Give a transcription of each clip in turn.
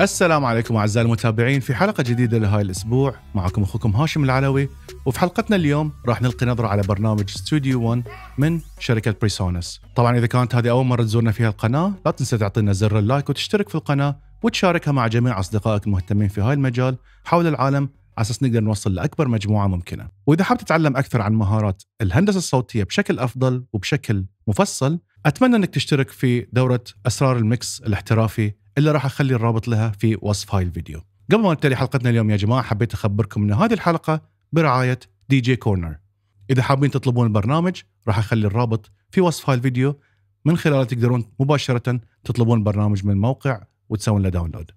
السلام عليكم أعزائي المتابعين في حلقة جديدة لهاي الأسبوع. معكم أخوكم هاشم العلوي وفي حلقتنا اليوم راح نلقي نظرة على برنامج ستوديو 1 من شركة PreSonus طبعا إذا كانت هذه أول مرة تزورنا فيها القناه لا تنسى تعطينا زر ال like وتشترك في القناة وتشاركها مع جميع أصدقائك المهتمين في هاي المجال حول العالم على أساس نقدر نوصل لأكبر مجموعة ممكنة. وإذا حاب تتعلم أكثر عن مهارات الهندسة الصوتية بشكل أفضل وبشكل مفصل أتمنى إنك تشترك في دورة أسرار ال mix الاحترافي اللي راح أخلي الرابط لها في وصف هاي الفيديو. قبل ما نبتدي حلقتنا اليوم يا جماعة حبيت أخبركم إن هذه الحلقة برعاية DJ Corner. إذا حابين تطلبون البرنامج راح أخلي الرابط في وصف هاي الفيديو من خلاله تقدرون مباشرة تطلبون البرنامج من الموقع وتسوون له download.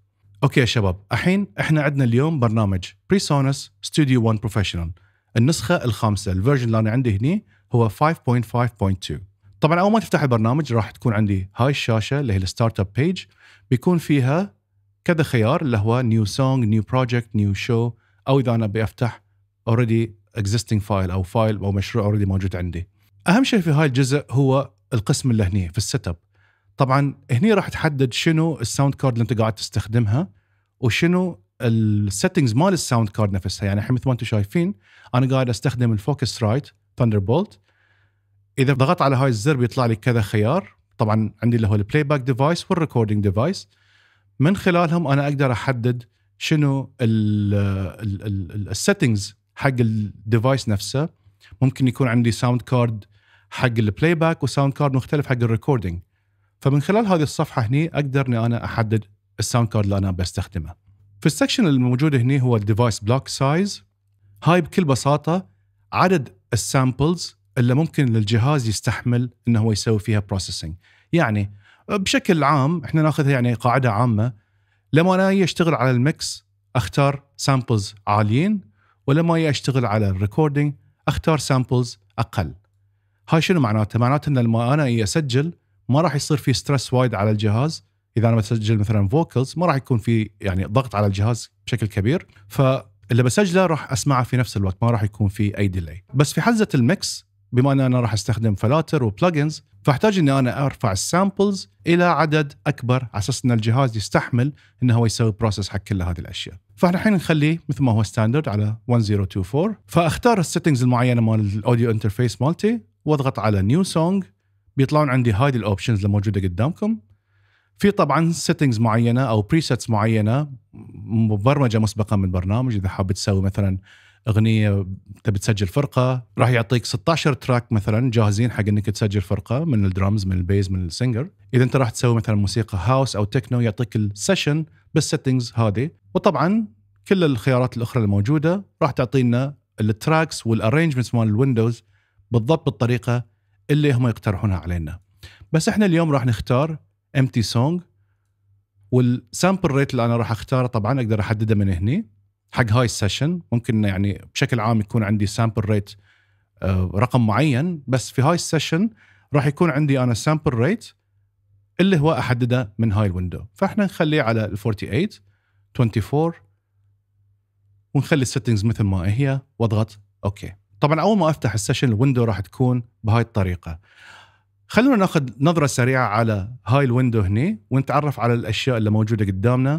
okay يا شباب، الحين إحنا عندنا اليوم برنامج PreSonus Studio 1 Professional. النسخة الخامسة، ال version اللي أنا عندي هني هو 5.5.2. طبعا أول ما تفتح البرنامج راح تكون عندي هاي الشاشة اللي هي ال start up page بيكون فيها كذا خيار اللي هو new song new project new show أو إذا أنا أبي أفتح already existing file أو file أو مشروع already موجود عندي. أهم شيء في هاي الجزء هو القسم اللي هني في ال setup طبعا هني راح تحدد شنو ال sound card اللي أنت قاعد تستخدمها وشنو ال settings مال ال sound card نفسها. يعني الحين مثل ما أنتم شايفين أنا قاعد أستخدم ال Focusrite Thunderbolt إذا ضغطت على هاي الزر بيطلع لي كذا خيار. طبعا عندي اللي هو ال playback device وال recording device من خلالهم أنا أقدر أحدد شنو ال settings حق ال device نفسه. ممكن يكون عندي sound card حق ال playback و sound card مختلف حق ال recording فمن خلال هذه الصفحة هني أقدر إني أنا أحدد ال sound card اللي أنا بستخدمه. في ال section الموجود هني هو ال device block size هاي بكل بساطة عدد ال samples اللي ممكن للجهاز يستحمل إنه هو يسوي فيها processing يعني بشكل عام إحنا ناخذها يعني قاعدة عامة. لما أنا أشتغل على ال mix أختار samples عاليين ولما أشتغل على ال recording أختار samples أقل. هاي شنو معناته؟ معناته إن لما أنا أسجل ما راح يصير في stress وايد على الجهاز. إذا أنا بسجل مثلا vocals ما راح يكون في يعني ضغط على الجهاز بشكل كبير. فاللي بسجله راح أسمعه في نفس الوقت ما راح يكون في أي delay بس في حزه ال mix بما أن أنا راح أستخدم فلاتر و plugins فأحتاج إني أنا أرفع ال samples إلى عدد أكبر على أساس إن الجهاز يستحمل إنه هو يسوي process حق كل هذه الأشياء. فإحنا الحين نخليه مثل ما هو standard على 1024 فأختار ال settings المعينة مال ال audio interface مالتي واضغط على new song بيطلعون عندي هذه ال options اللي موجودة قدامكم. في طبعا settings معينة أو presets معينة مبرمجة مسبقا من برنامج إذا حاب تسوي مثلا أغنية تبي تسجل فرقة راح يعطيك 16 track مثلا جاهزين حق إنك تسجل فرقة من الدرامز من ال bass من ال singer. إذا أنت راح تسوي مثلا موسيقى house أو تكنو يعطيك ال session بال settings هذه. وطبعا كل الخيارات الأخرى الموجوده راح تعطينا ال tracks وال arrangements مال ال windows بالضبط بالطريقة اللي هم يقترحونها علينا. بس إحنا اليوم راح نختار empty song وال sample rate اللي أنا راح أختاره طبعا أقدر أحدده من هني. حق هاي ال session. ممكن يعني بشكل عام يكون عندي sample rate آه، رقم معين بس في هاي ال session راح يكون عندي أنا sample rate اللي هو أحدده من هاي ال window. فإحنا نخليه على ال 48 24 ونخلي ال settings مثل ما هي واضغط okay. طبعا أول ما أفتح ال session ال window راح تكون بهاي الطريقة. خلونا ناخذ نظرة سريعة على هاي ال window هني ونتعرف على الأشياء اللي موجودة قدامنا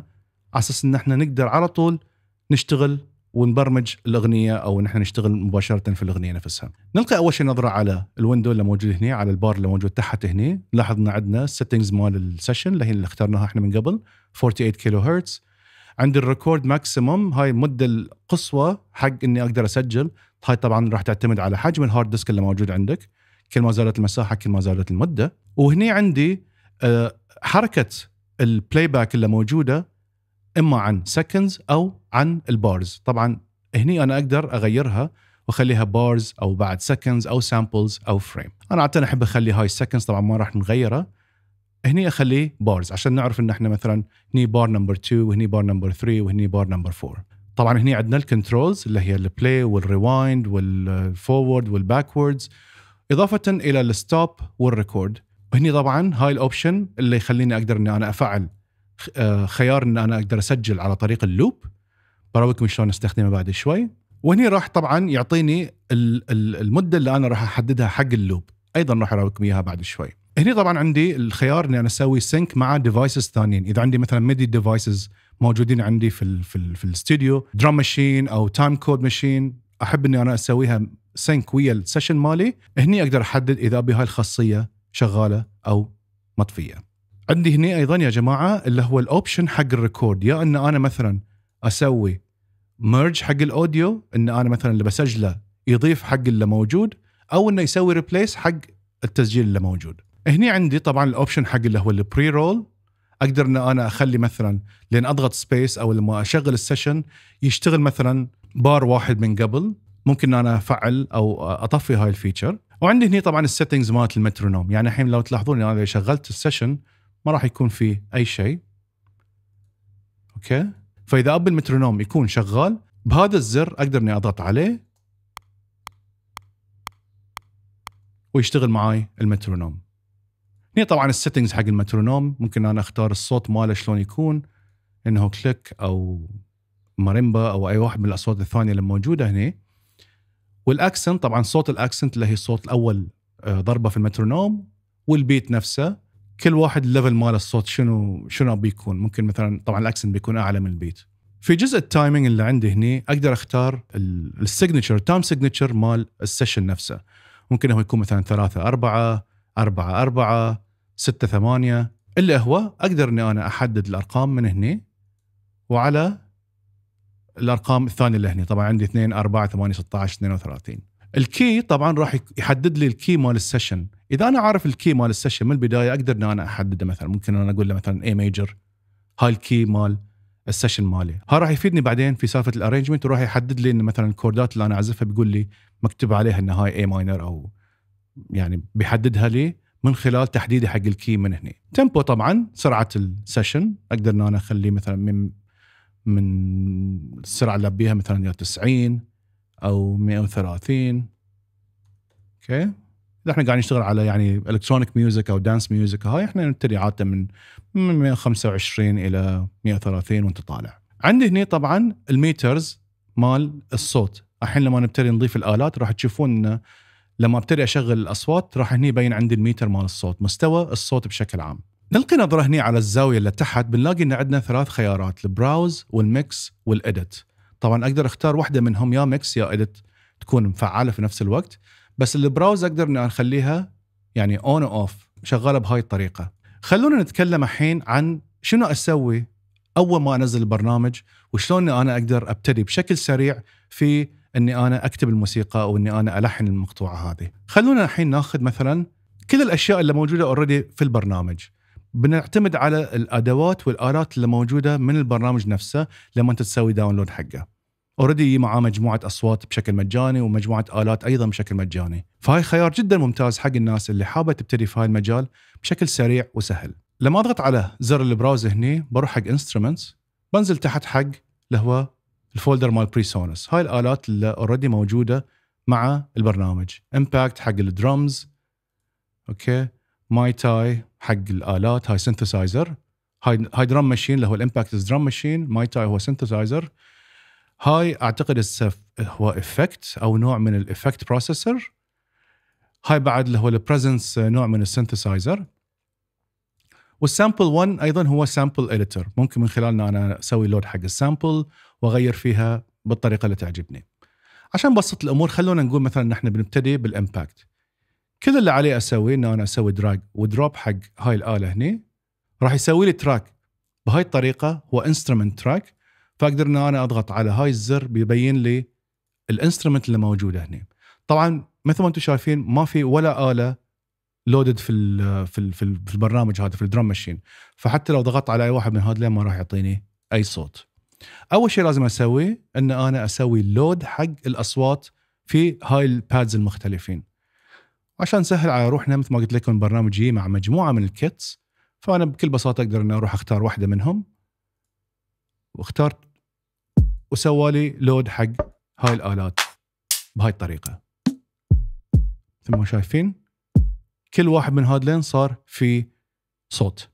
على أساس إن إحنا نقدر على طول نشتغل ونبرمج الأغنية أو نحن نشتغل مباشرة في الأغنية نفسها. نلقي أول شيء نظره على ال window اللي موجود هنا على البار اللي موجود تحت هنا، نلاحظ ان عندنا ال settings مال ال session اللي هي اللي اخترناها إحنا من قبل 48 كيلو هرتز. عندي ال record maximum هاي المده القصوى حق إني أقدر أسجل، هاي طبعا راح تعتمد على حجم ال hard disk اللي موجود عندك. كل ما زادت المساحة كل ما زادت المدة، وهني عندي آه، حركة ال playback اللي موجودة إما عن seconds أو عن ال bars طبعا هني أنا أقدر أغيرها وأخليها bars أو بعد seconds أو samples أو frame أنا عادة أحب أخلي هاي seconds طبعا ما راح نغيره هني أخليه bars عشان نعرف إن إحنا مثلا هني bar number 2 وهني bar number 3 وهني bar number 4 طبعا هني عندنا ال controls اللي هي البلاي والريوايند والفورورد والباكوردز إضافة إلى ال stop وال record وهني طبعا هاي ال option اللي يخليني أقدر إني أنا أفعل خيار إن أنا أقدر أسجل على طريق ال loop. براويكم شلون أستخدمه بعد شوي. وهني راح طبعا يعطيني المدة اللي أنا راح أحددها حق ال loop. أيضا راح اراويكم إياها بعد شوي. هني طبعا عندي الخيار إني أنا أسوي sync مع devices ثانيين. إذا عندي مثلا MIDI devices موجودين عندي في ال في, في الاستوديو drum machine أو time code machine أحب إني أنا أسويها sync ويا ال session مالي. هني أقدر أحدد إذا أبي هاي الخاصية شغالة أو مطفية. عندي هني أيضا يا جماعة اللي هو ال option حق ال record. يا إن أنا مثلا أسوي merge حق ال audio إن أنا مثلا اللي بسجله يضيف حق اللي موجود أو إنه يسوي replace حق التسجيل اللي موجود. هني عندي طبعا ال option حق اللي هو ال pre-roll أقدر إن أنا أخلي مثلا لين أضغط space أو لما أشغل ال session يشتغل مثلا بار واحد من قبل. ممكن إن أنا أفعل أو أطفي هاي ال feature. وعندي هني طبعا ال settings مالت المترونوم. يعني الحين لو تلاحظون أنا إذا شغلت ال session ما راح يكون فيه أي شيء. okay. فإذا ابي المترونوم يكون شغال بهذا الزر أقدر إني أضغط عليه ويشتغل معاي المترونوم. هنا طبعا ال settings حق المترونوم ممكن أنا أختار الصوت ماله شلون يكون إنه click أو marimba أو أي واحد من الأصوات الثانية اللي موجودة هنا. وال accent طبعا صوت ال accent اللي هي الصوت الأول آه، ضربة في ال metronome وال beat نفسه. كل واحد ال level مال الصوت شنو شنو بيكون ممكن مثلا طبعا ال accent بيكون أعلى من ال beat. في جزء ال timing اللي عندي هني أقدر أختار ال signature time signature مال ال session نفسه. ممكن هو يكون مثلا ثلاثة أربعة أربعة أربعة ستة ثمانية. اللي هو أقدر أني أنا أحدد الأرقام من هني وعلى الأرقام الثانية اللي هني. طبعا عندي 2 4 8 16 32 ال key طبعا راح يحدد لي ال key مال ال session. إذا أنا عارف ال key مال ال session من البداية أقدر إن أنا أحدده مثلا. ممكن أنا أقول له مثلا A major هاي ال key مال ال session مالي. ها راح يفيدني بعدين في سالفة ال arrangement وراح يحدد لي إن مثلا الكوردات اللي أنا أعزفها بيقول لي مكتوب عليها إن هاي A minor أو يعني بيحددها لي من خلال تحديدي حق ال key من هنا tempo طبعا سرعة ال session أقدر إن أنا أخليه مثلا من من السرعه اللي أبيها مثلا يا 90 أو 130 okay؟ إذا إحنا قاعدين نشتغل على يعني electronic music أو dance music هاي إحنا نبتدي عاده من من 125 إلى 130 وأنت طالع. عندي هنا طبعا ال meters مال الصوت. الحين لما نبتدي نضيف الآلات راح تشوفون إنه لما أبتدي أشغل الأصوات راح هني يبين عندي الميتر مال الصوت مستوى الصوت بشكل عام. نلقي نظرة هني على الزاوية اللي تحت بنلاقي إن عندنا ثلاث خيارات ال browse وال mix وال edit طبعا أقدر أختار واحدة منهم يا mix يا edit تكون مفعلة في نفس الوقت بس ال browse أقدر إني أخليها يعني on off شغالة بهاي الطريقة خلونا نتكلم الحين عن شنو أسوي أول ما أنزل البرنامج وشلون أنا أقدر أبتدي بشكل سريع في إني أنا أكتب الموسيقى أو إني أنا ألحن المقطوعة هذه. خلونا الحين ناخذ مثلا كل الأشياء اللي موجودة already في البرنامج. بنعتمد على الأدوات والآلات اللي موجودة من البرنامج نفسه لما أنت تسوي download حقه. already مع مجموعة أصوات بشكل مجاني ومجموعة آلات أيضا بشكل مجاني. فهاي خيار جدا ممتاز حق الناس اللي حابة تبتدي في هاي المجال بشكل سريع وسهل. لما أضغط على زر ال browse هني بروح حق instruments بنزل تحت حق اللي هو ال folder مال PreSonus هاي الآلات اللي already موجودة مع البرنامج. Impact حق ال drums okay؟ Mai Tai حق الآلات هاي synthesizer هاي هاي drum machine اللي هو ال Impact drum machine Mai Tai هو synthesizer هاي أعتقد هو effect أو نوع من ال effect processor هاي بعد اللي هو ال Presence نوع من ال synthesizer وال Sample One أيضا هو sample editor ممكن من خلالنا أنا أسوي load حق ال sample وأغير فيها بالطريقة اللي تعجبني. عشان نبسط الأمور خلونا نقول مثلا نحن بنبتدي بال Impact كل اللي علي اسويه ان أنا أسوي drag و drop حق هاي الآلة هني راح يسوي لي track بهاي الطريقة هو instrument track فاقدر ان أنا أضغط على هاي الزر بيبين لي ال instrument اللي موجودة هنا طبعا مثل ما أنتم شايفين ما في ولا آلة loaded في ال في ال في, ال في البرنامج هذا في ال drum machine فحتى لو ضغطت على أي واحد من هذول ما راح يعطيني أي صوت؟ أول شيء لازم أسويه إن أنا أسوي load حق الأصوات في هاي ال pads المختلفين. عشان نسهل على روحنا مثل ما قلت لكم البرنامج مع مجموعة من ال kits فأنا بكل بساطة أقدر إني أروح أختار واحدة منهم. واخترت وسوى لي load حق هاي الآلات بهاي الطريقة. مثل ما شايفين كل واحد من هذين صار في صوت.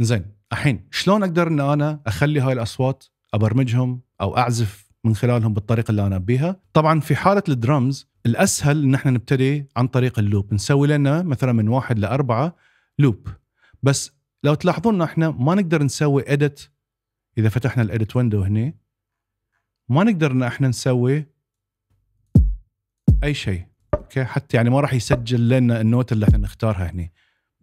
زين الحين شلون أقدر إن أنا أخلي هاي الأصوات أبرمجهم أو أعزف من خلالهم بالطريقة اللي أنا أبيها؟ طبعا في حالة الدرمز الأسهل إن إحنا نبتدي عن طريق ال loop. نسوي لنا مثلا من واحد لأربعة loop. بس لو تلاحظون إحنا ما نقدر نسوي edit إذا فتحنا ال edit window هنا ما نقدر إن إحنا نسوي أي شيء okay؟ حتى يعني ما راح يسجل لنا ال note اللي إحنا نختارها هنا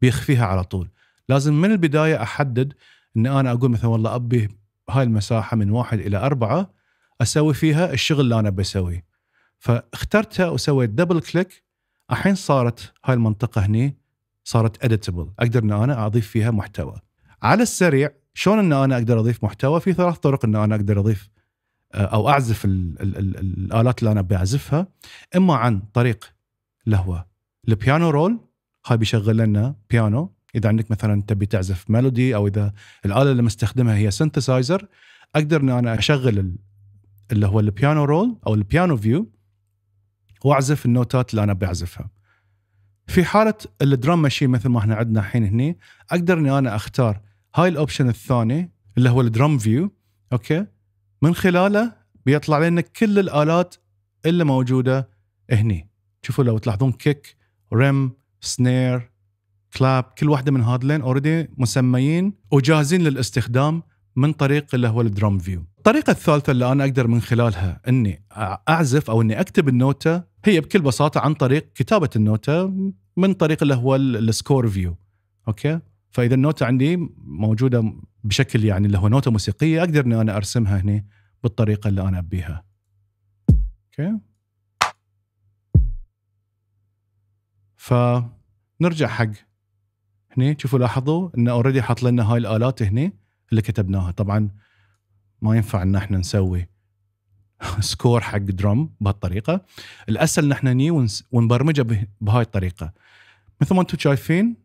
بيخفيها على طول. لازم من البداية أحدد إن أنا أقول مثلا والله أبي هاي المساحة من واحد إلى أربعة أسوي فيها الشغل اللي أنا بسويه. فاخترتها وسويت double click الحين صارت هاي المنطقة هني صارت editable أقدر إن أنا أضيف فيها محتوى. على السريع شلون إن أنا أقدر أضيف محتوى؟ في ثلاث طرق إن أنا أقدر أضيف آه، أو أعزف ال ال ال الآلات اللي أنا أبي أعزفها إما عن طريق هو ال piano roll هاي بيشغل لنا بيانو. إذا عندك مثلا تبي تعزف melody أو إذا الآلة اللي مستخدمها هي synthesizer أقدر إن أنا أشغل اللي هو ال piano roll أو ال piano view وأعزف النوتات اللي أنا بعزفها. في حالة ال drum machine مثل ما إحنا عندنا الحين هني أقدر إني أنا أختار هاي ال option الثاني اللي هو ال drum view okay؟ من خلاله بيطلع لنا كل الآلات اللي موجودة هني. شوفوا لو تلاحظون kick rim snare clap كل واحدة من هذلين already مسميين وجاهزين للاستخدام من طريق اللي هو ال drum view. الطريقة الثالثة اللي أنا أقدر من خلالها أني أعزف أو أني أكتب النوتة هي بكل بساطة عن طريق كتابة النوتة من طريق اللي هو ال score view. okay؟ فإذا النوتة عندي موجودة بشكل يعني اللي هو نوتة موسيقية أقدر أني أنا أرسمها هنا بالطريقة اللي أنا أبيها. okay؟ فنرجع حق هني. شوفوا لاحظوا انه already حاط لنا هاي الآلات هني اللي كتبناها. طبعا ما ينفع إن إحنا نسوي score حق drum بهالطريقة. الأسهل إن إحنا ني ونبرمجه بهاي الطريقة. مثل ما أنتم شايفين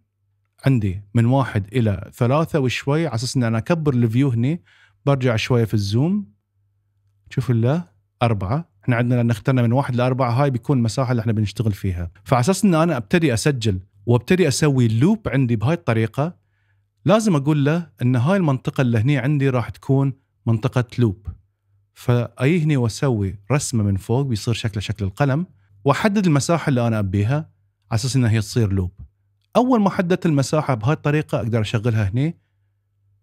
عندي من واحد إلى ثلاثة وشوي على أساس ان أنا أكبر ال view هني برجع شوية في ال zoom. شوفوا له أربعة. إحنا عندنا لأن اخترنا من واحد لأربعة هاي بيكون المساحه اللي إحنا بنشتغل فيها. فعلى أساس ان أنا أبتدي أسجل وأبتدي أسوي loop عندي بهاي الطريقة لازم أقول له إن هاي المنطقة اللي هني عندي راح تكون منطقة loop فأيي هني وأسوي رسمة من فوق بيصير شكله شكل القلم وأحدد المساحة اللي أنا أبيها على أساس انها هي تصير loop أول ما حددت المساحة بهاي الطريقة أقدر أشغلها هني.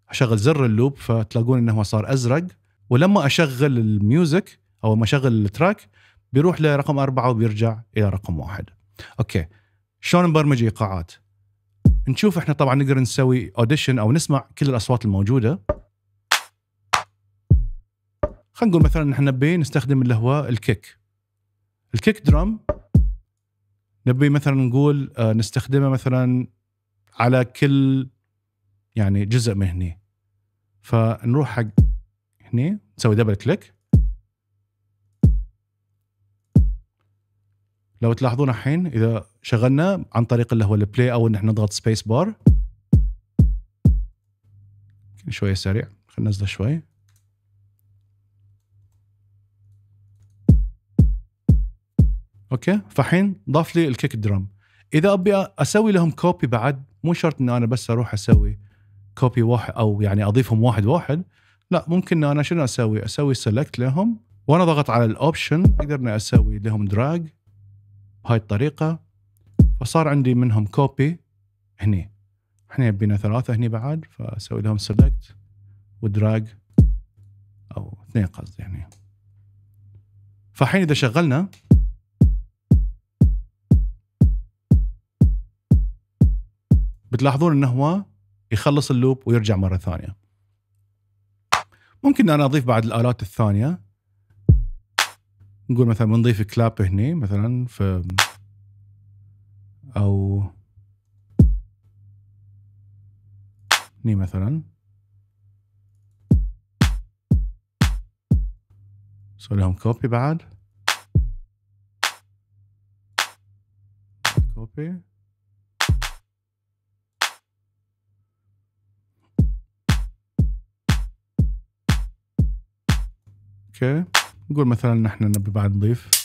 أشغل زر ال loop فتلاقون إنه صار أزرق. ولما أشغل ال music أو ما أشغل ال track بيروح لرقم أربعة وبيرجع إلى رقم واحد. okay. شلون نبرمج إيقاعات؟ نشوف إحنا طبعا نقدر نسوي audition أو نسمع كل الأصوات الموجودة. خلينا نقول مثلا إحنا نبي نستخدم اللي هو ال kick. ال kick drum نبي مثلا نقول آه، نستخدمه مثلا على كل يعني جزء من هني. فنروح حق هني نسوي double click لو تلاحظون الحين إذا شغلنا عن طريق اللي هو ال play أو إن إحنا نضغط space bar شوية سريع خلينا ننزله شوي. okay؟ فحين ضاف لي ال kick drum إذا أبي أسوي لهم copy بعد مو شرط إن أنا بس أروح أسوي copy واحد أو يعني أضيفهم واحد واحد لا ممكن إن أنا شنو أسوي؟ أسوي select لهم وأنا ضغط على ال option أقدر إني أسوي لهم drag بهاي الطريقة فصار عندي منهم copy هني. إحنا يبينا ثلاثة هني بعد فأسوي لهم select و drag أو اثنين قصدي يعني فالحين إذا شغلنا بتلاحظون إنه هو يخلص اللوب ويرجع مرة ثانية. ممكن أنا أضيف بعد الآلات الثانية. نقول مثلا بنضيف كلاب هني مثلا في أو هني مثلا. نسوي لهم كوبي بعد. كوبي أوكي. نقول مثلا نحن نبي بعد نضيف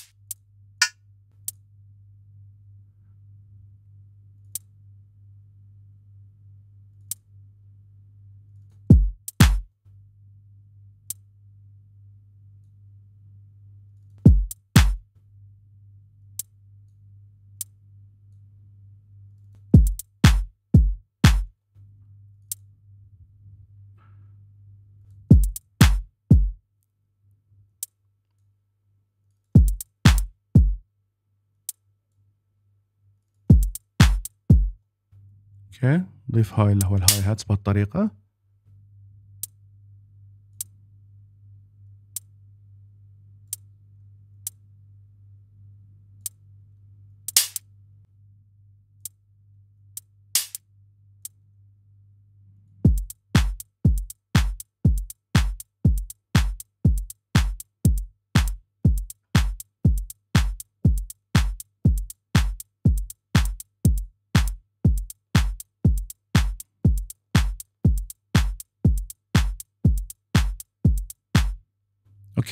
أوكي. نضيف هاي اللي هو الهاي هاتس بهالطريقه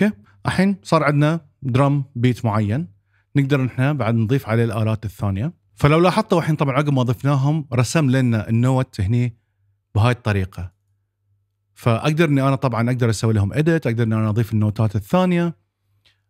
Okay. الحين صار عندنا drum beat معين. نقدر نحن بعد نضيف عليه الآلات الثانية. فلو لاحظتوا الحين طبعا عقب ما ضفناهم رسم لنا النوت هني بهاي الطريقة. فأقدر إني أنا طبعا أقدر أسوي لهم edit أقدر إني أنا أضيف النوتات الثانية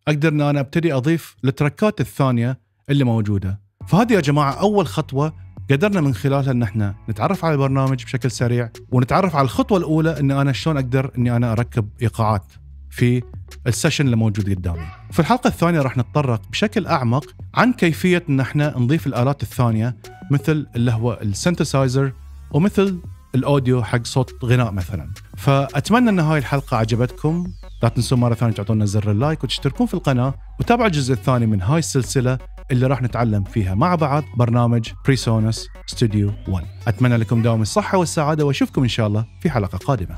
أقدر إني أنا أبتدي أضيف التركات الثانية اللي موجودة. فهذه يا جماعة أول خطوة قدرنا من خلالها إن إحنا نتعرف على البرنامج بشكل سريع ونتعرف على الخطوة الأولى اني أنا شلون أقدر إني أنا أركب إيقاعات. في ال session اللي موجود قدامي. في الحلقة الثانية راح نتطرق بشكل أعمق عن كيفية إن إحنا نضيف الآلات الثانية مثل اللي هو ال synthesizer ومثل ال audio حق صوت غناء مثلا. فأتمنى إن هاي الحلقة عجبتكم، لا تنسون مرة ثانية تعطونا زر ال like وتشتركون في القناة وتابعوا الجزء الثاني من هاي السلسلة اللي راح نتعلم فيها مع بعض برنامج PreSonus Studio 1 أتمنى لكم دوام الصحة والسعادة وأشوفكم إن شاء الله في حلقة قادمة